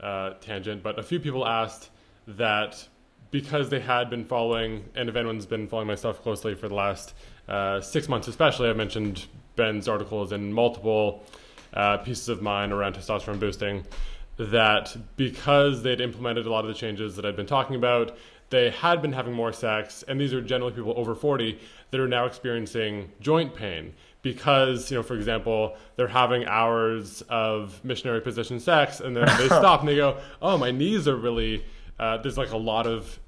uh, tangent, but a few people asked that because they had been following, and if anyone's been following my stuff closely for the last uh, six months, especially, I've mentioned Ben's articles in multiple uh, pieces of mine around testosterone boosting. That because they'd implemented a lot of the changes that I'd been talking about, they had been having more sex, and these are generally people over 40 that are now experiencing joint pain because, you know, for example, they're having hours of missionary position sex, and then they stop and they go, "Oh, my knees are really." Uh, there's like a lot of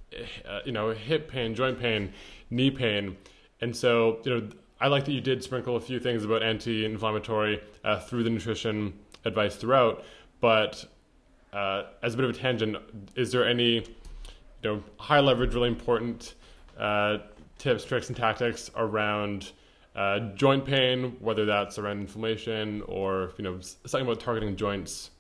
uh, you know hip pain, joint pain, knee pain, and so you know I like that you did sprinkle a few things about anti-inflammatory uh, through the nutrition advice throughout. But uh, as a bit of a tangent, is there any you know high leverage, really important uh, tips, tricks, and tactics around? Uh, joint pain, whether that's around inflammation or you know something about targeting joints.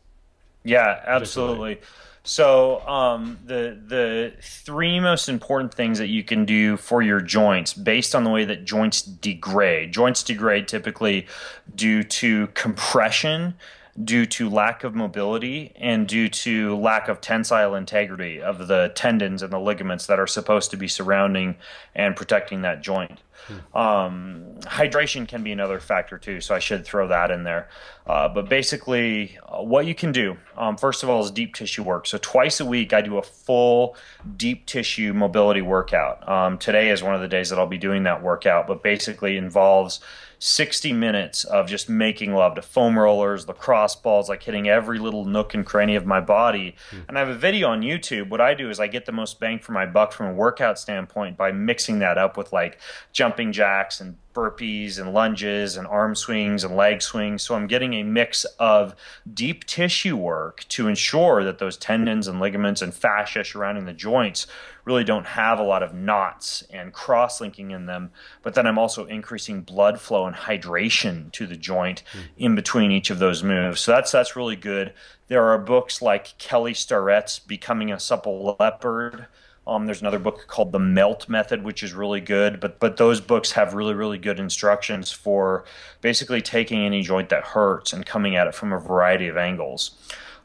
Yeah, absolutely. So um, the the three most important things that you can do for your joints, based on the way that joints degrade. Joints degrade typically due to compression, due to lack of mobility, and due to lack of tensile integrity of the tendons and the ligaments that are supposed to be surrounding and protecting that joint. Um, hydration can be another factor too, so I should throw that in there. Uh, but basically, uh, what you can do, um, first of all, is deep tissue work. So twice a week, I do a full deep tissue mobility workout. Um, today is one of the days that I'll be doing that workout, but basically involves 60 minutes of just making love to foam rollers, lacrosse balls, like hitting every little nook and cranny of my body. Mm. And I have a video on YouTube. What I do is I get the most bang for my buck from a workout standpoint by mixing that up with like jumping jacks and burpees and lunges and arm swings and leg swings. So I'm getting a mix of deep tissue work to ensure that those tendons and ligaments and fascia surrounding the joints really don't have a lot of knots and cross linking in them. But then I'm also increasing blood flow and hydration to the joint mm. in between each of those moves. So that's that's really good. There are books like Kelly Starrett's Becoming a Supple Leopard um, there's another book called The Melt Method, which is really good. But but those books have really really good instructions for basically taking any joint that hurts and coming at it from a variety of angles.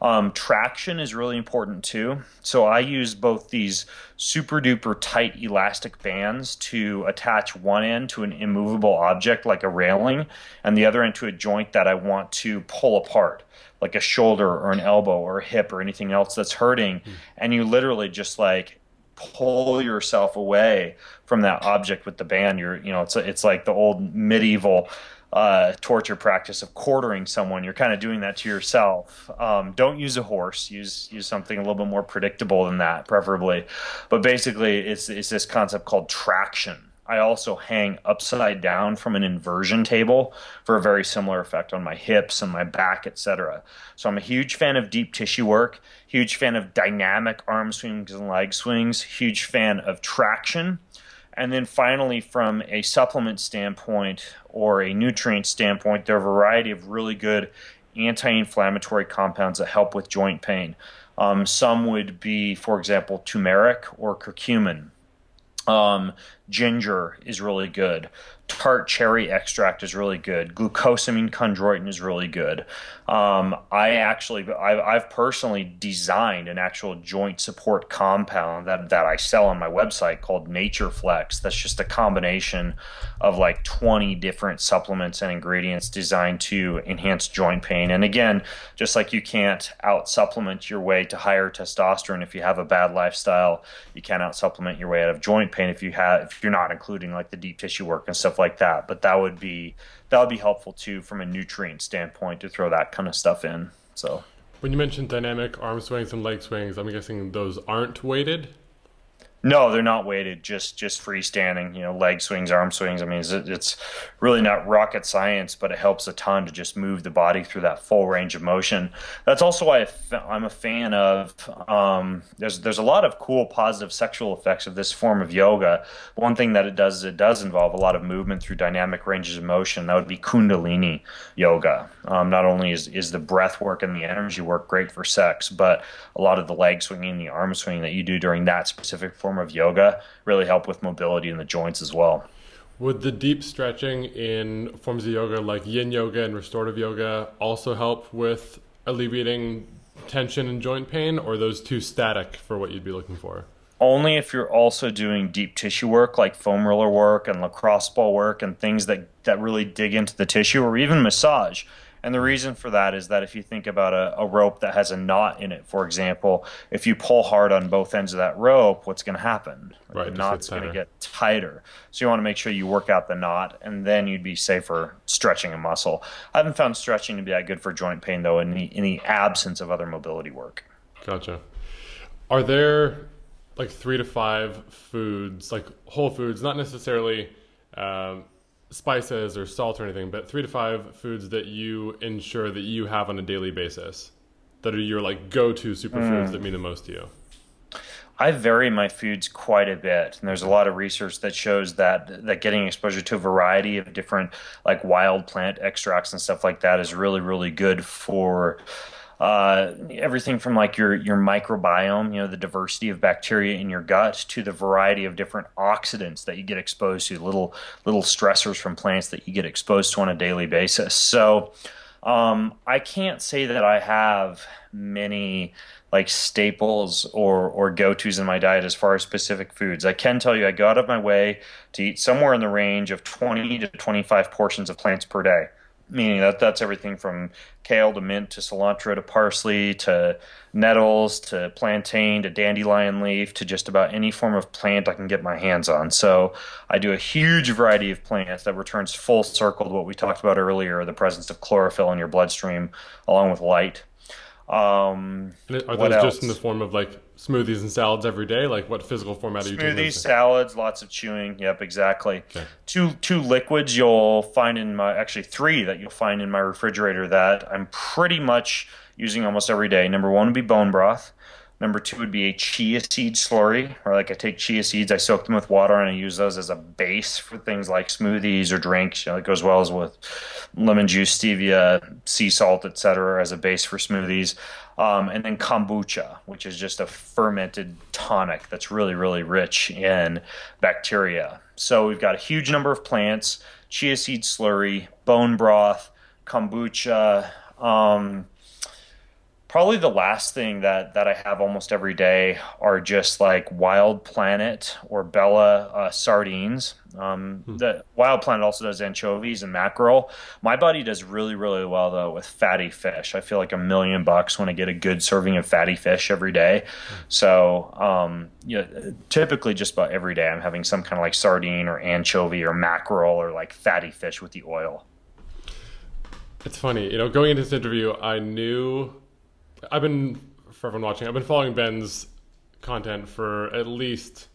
Um, traction is really important too. So I use both these super duper tight elastic bands to attach one end to an immovable object like a railing and the other end to a joint that I want to pull apart like a shoulder or an elbow or a hip or anything else that's hurting. Mm. And you literally just like pull yourself away from that object with the band. You're, you know, it's it's like the old medieval uh, torture practice of quartering someone. You're kind of doing that to yourself. Um, don't use a horse. Use use something a little bit more predictable than that, preferably. But basically, it's it's this concept called traction. I also hang upside down from an inversion table for a very similar effect on my hips and my back, etc. So I'm a huge fan of deep tissue work, huge fan of dynamic arm swings and leg swings, huge fan of traction. And then finally, from a supplement standpoint or a nutrient standpoint, there are a variety of really good anti inflammatory compounds that help with joint pain. Um, some would be, for example, turmeric or curcumin. Um, ginger is really good tart cherry extract is really good. Glucosamine chondroitin is really good. Um, I actually, I, I've personally designed an actual joint support compound that, that I sell on my website called NatureFlex. That's just a combination of like 20 different supplements and ingredients designed to enhance joint pain. And again, just like you can't out supplement your way to higher testosterone if you have a bad lifestyle, you can't out supplement your way out of joint pain if you have if you're not including like the deep tissue work and stuff stuff like that. But that would be that would be helpful too from a nutrient standpoint to throw that kind of stuff in. So when you mentioned dynamic arm swings and leg swings, I'm guessing those aren't weighted. No, they're not weighted. Just just freestanding. You know, leg swings, arm swings. I mean, it's, it's really not rocket science, but it helps a ton to just move the body through that full range of motion. That's also why I'm a fan of. Um, there's there's a lot of cool positive sexual effects of this form of yoga. One thing that it does is it does involve a lot of movement through dynamic ranges of motion. That would be Kundalini yoga. Um, not only is is the breath work and the energy work great for sex, but a lot of the leg swinging, the arm swinging that you do during that specific form form of yoga really help with mobility in the joints as well. Would the deep stretching in forms of yoga like yin yoga and restorative yoga also help with alleviating tension and joint pain, or those too static for what you'd be looking for? Only if you're also doing deep tissue work like foam roller work and lacrosse ball work and things that, that really dig into the tissue, or even massage and the reason for that is that if you think about a, a rope that has a knot in it, for example, if you pull hard on both ends of that rope, what's going to happen? Right, the knot's going to get tighter. So you want to make sure you work out the knot, and then you'd be safer stretching a muscle. I haven't found stretching to be that good for joint pain, though, in the, in the absence of other mobility work. Gotcha. Are there like three to five foods, like whole foods, not necessarily um, spices or salt or anything, but three to five foods that you ensure that you have on a daily basis that are your like go-to superfoods mm. that mean the most to you. I vary my foods quite a bit, and there's a lot of research that shows that that getting exposure to a variety of different like wild plant extracts and stuff like that is really really good for uh, everything from like your your microbiome, you know, the diversity of bacteria in your gut, to the variety of different oxidants that you get exposed to, little little stressors from plants that you get exposed to on a daily basis. So, um, I can't say that I have many like staples or or go tos in my diet as far as specific foods. I can tell you I go out of my way to eat somewhere in the range of 20 to 25 portions of plants per day meaning that that's everything from kale to mint to cilantro to parsley to nettles to plantain to dandelion leaf to just about any form of plant I can get my hands on. So I do a huge variety of plants that returns full circle to what we talked about earlier the presence of chlorophyll in your bloodstream along with light. Um, are those just in the form of like smoothies and salads every day? Like what physical format are you Smoothies, salads, lots of chewing. Yep, exactly. Okay. Two two liquids you'll find in my actually three that you'll find in my refrigerator that I'm pretty much using almost every day. Number one would be bone broth. Number two would be a chia seed slurry, or like I take chia seeds, I soak them with water, and I use those as a base for things like smoothies or drinks. You know, it goes well as with lemon juice, stevia, sea salt, etc., as a base for smoothies. Um, and then kombucha, which is just a fermented tonic that's really, really rich in bacteria. So we've got a huge number of plants: chia seed slurry, bone broth, kombucha. Um, probably the last thing that that I have almost every day are just like Wild Planet or Bella uh, sardines. Um, hmm. The Wild Planet also does anchovies and mackerel. My body does really really well though with fatty fish. I feel like a million bucks when I get a good serving of fatty fish every day. Hmm. So um, you know, typically just about every day I'm having some kind of like sardine or anchovy or mackerel or like fatty fish with the oil. It's funny, you know, going into this interview, I knew I've been for everyone watching. I've been following Ben's content for at least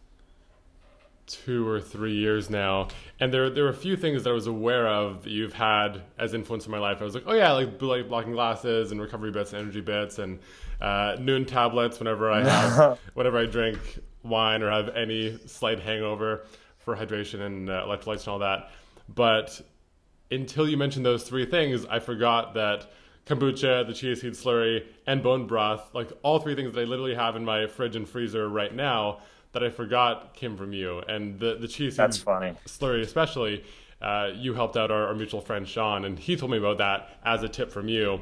two or three years now, and there there were a few things that I was aware of that you've had as influence in my life. I was like, oh yeah, like like blocking glasses and recovery bits, and energy bits, and uh, Nuun tablets whenever I have whenever I drink wine or have any slight hangover for hydration and uh, electrolytes and all that. But until you mentioned those three things, I forgot that kombucha, the chia seed slurry, and bone broth, like all three things that I literally have in my fridge and freezer right now that I forgot came from you. And the the chia seed That's funny. slurry especially, uh, you helped out our, our, mutual friend Sean, and he told me about that as a tip from you.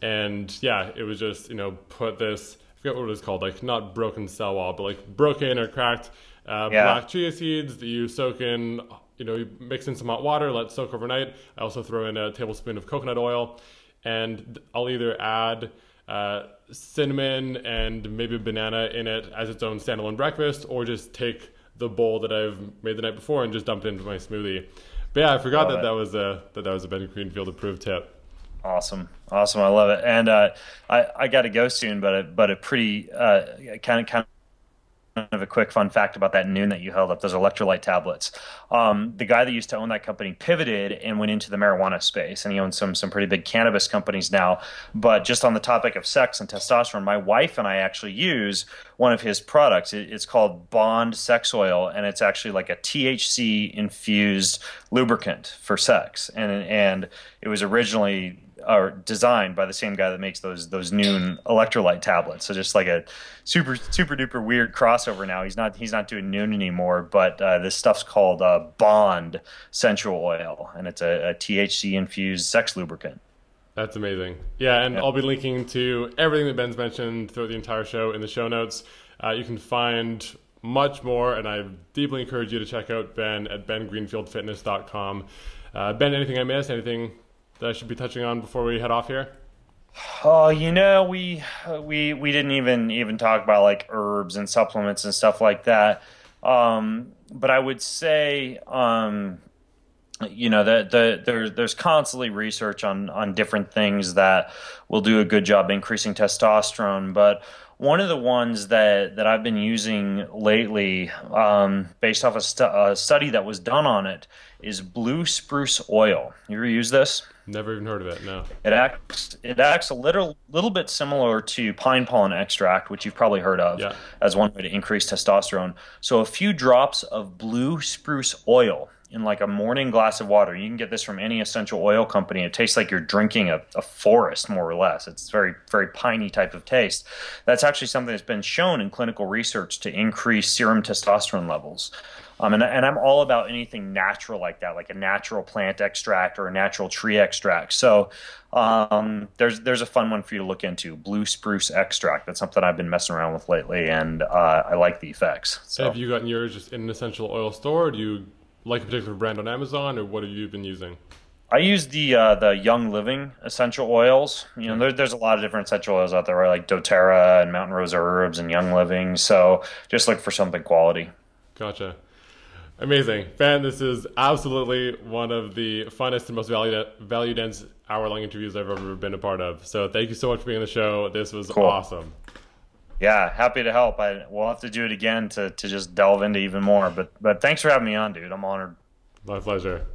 And yeah, it was just you know put this I forget what it was called, like not broken cell wall, but like broken or cracked uh, yeah. black chia seeds that you soak in. You know, you mix in some hot water, let soak overnight. I also throw in a tablespoon of coconut oil and I'll either add uh, cinnamon and maybe banana in it as its own standalone breakfast, or just take the bowl that I've made the night before and just dump it into my smoothie. But yeah, I forgot that it. that was a that that was a Ben Greenfield approved tip. Awesome, awesome! I love it, and uh, I I got to go soon, but a, but a pretty uh, kind of kind of a quick fun fact about that Nuun that you held up, those electrolyte tablets. Um, the guy that used to own that company pivoted and went into the marijuana space, and he owns some some pretty big cannabis companies now. But just on the topic of sex and testosterone, my wife and I actually use one of his products. It, it's called Bond Sex Oil, and it's actually like a THC infused lubricant for sex, and and it was originally are designed by the same guy that makes those those Nuun electrolyte tablets. So just like a super super duper weird crossover now. He's not he's not doing Nuun anymore, but uh, this stuff's called uh, Bond Sensual Oil, and it's a, a THC infused sex lubricant. That's amazing. Yeah, and I'll be linking to everything that Ben's mentioned throughout the entire show in the show notes. Uh, you can find much more, and I deeply encourage you to check out Ben at bengreenfieldfitness.com. Uh, ben, anything I missed? Anything that I should be touching on before we head off here? Oh, you know, we we we didn't even even talk about like herbs and supplements and stuff like that. Um, but I would say, um, you know, that the, there's there's constantly research on on different things that will do a good job increasing testosterone. But one of the ones that that I've been using lately, um, based off a, stu- a study that was done on it, is blue spruce oil. You ever use this? Never even heard of it. No. It acts. It acts a little little bit similar to pine pollen extract, which you've probably heard of, yeah. as one way to increase testosterone. So a few drops of blue spruce oil in like a morning glass of water. You can get this from any essential oil company. It tastes like you're drinking a, a forest, more or less. It's very, very piney type of taste. That's actually something that's been shown in clinical research to increase serum testosterone levels. Um, and, and I'm all about anything natural like that, like a natural plant extract or a natural tree extract. So um, there's there's a fun one for you to look into, blue spruce extract. That's something I've been messing around with lately, and uh, I like the effects. So. Have you gotten yours just in an essential oil store? Or do you like a particular brand on Amazon, or what have you been using? I use the uh, the Young Living essential oils. You know, there, there's a lot of different essential oils out there, right? like DoTerra and Mountain Rose Herbs and Young Living. So just look for something quality. Gotcha. Amazing. Ben, this is absolutely one of the funnest and most value, value dense hour long interviews I've ever been a part of. So thank you so much for being on the show. This was cool. awesome. Yeah, happy to help. I we'll have to do it again to, to just delve into even more. But but thanks for having me on, dude. I'm honored. My pleasure.